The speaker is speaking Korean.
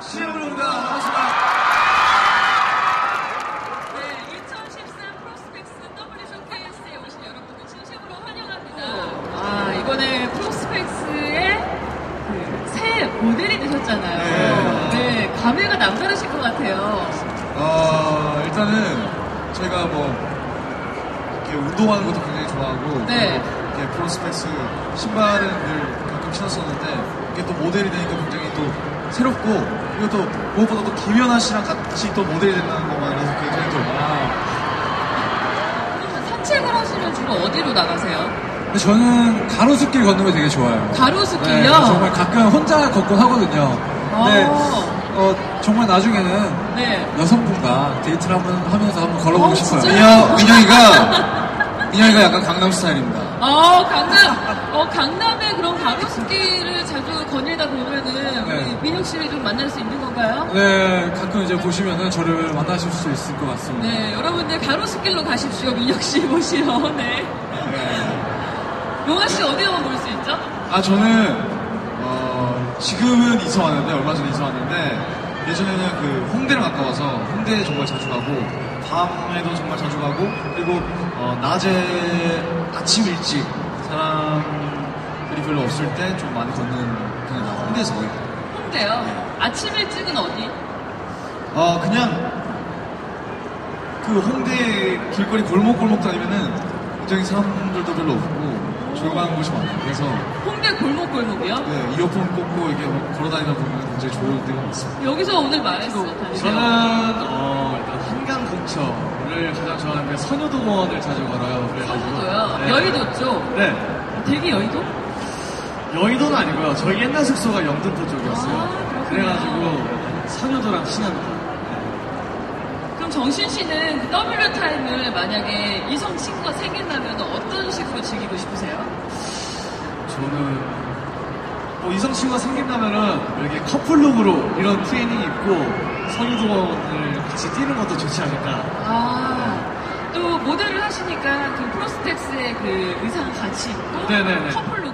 CM으로 옵니다. 반갑습니다. 네, 2013 프로스펙스 W 쇼케이스에 오신 여러분들 진심으로 환영합니다. 아, 이번에 프로스펙스의 그 새 모델이 되셨잖아요. 네. 네, 감회가 남다르실 것 같아요. 어, 일단은 저희가 뭐 이렇게 운동하는 것도 굉장히 좋아하고 네. 프로스펙스 신발은 늘 가끔 신었었는데 이게 또 모델이 되니까 굉장히 또 새롭고 그리고 또 무엇보다 또 김연아 씨랑 같이 또 모델이 된다는 것만으로도 굉장히 또 그럼 산책을 하시면 주로 어디로 나가세요? 근데 저는 가로수길 걷는 거 되게 좋아해요. 가로수길요? 네, 정말 가끔 혼자 걷곤 하거든요. 근데 어. 어, 정말 나중에는 네. 여성분과 데이트를 한번 하면서 한번 걸어보고 어, 싶어요. 진짜요? 민영, 민영이가 민영이가 약간 강남 스타일입니다. 어, 강남, 어, 강남에 그런 가로수길을 자주 거닐다 보면은 네. 우리 민혁 씨를 좀 만날 수 있는 건가요? 네, 가끔 이제 보시면은 저를 만나실 수 있을 것 같습니다. 네, 여러분들 가로수길로 가십시오. 민혁 씨 모시러. 네. 용아 씨 어디 가면 볼수 있죠? 아 저는 어, 지금은 이사 왔는데 얼마 전에 이사 왔는데 예전에는 그 홍대를 가까워서 홍대에 정말 자주 가고 밤에도 정말 자주 가고 그리고 어, 낮에 아침 일찍 사람들이 별로 없을 때 좀 많이 걷는 그냥 홍대에서 거의 홍대요. 아침 일찍은 어디? 어 그냥 그 홍대 길거리 골목골목 다니면은 굉장히 사람들도 별로 없고 조용한 곳이 많아요 그래서 홍대 골목골목이요? 네, 이어폰 꽂고 이게 뭐 걸어다니다 보면 굉장히 좋을 때가 많습니다. 여기서 오늘 말했어. 저는 어, 일단 한강 근처를 가장 좋아하는 게 선유도공원을 자주 걸어요. 그래가지고 선호도요. 네. 여의도 쪽. 네. 되게 여의도? 여의도는 아니고요. 저희 옛날 숙소가 영등포 쪽이었어요. 아. 그래가지고 선유도랑 친합니다. 그럼 정신 씨는 그 W 타임을 만약에 이성 친구가 생긴다면 어떤 식으로 즐기고 싶으세요? 저는 뭐 이성 친구가 생긴다면은 이렇게 커플룩으로 이런 트레이닝 입고 선유도공원을 같이 뛰는 것도 좋지 않을까. 아, 또 모델을 하시니까 그 프로스텍스의 그 의상 같이 입고 네네네. 커플룩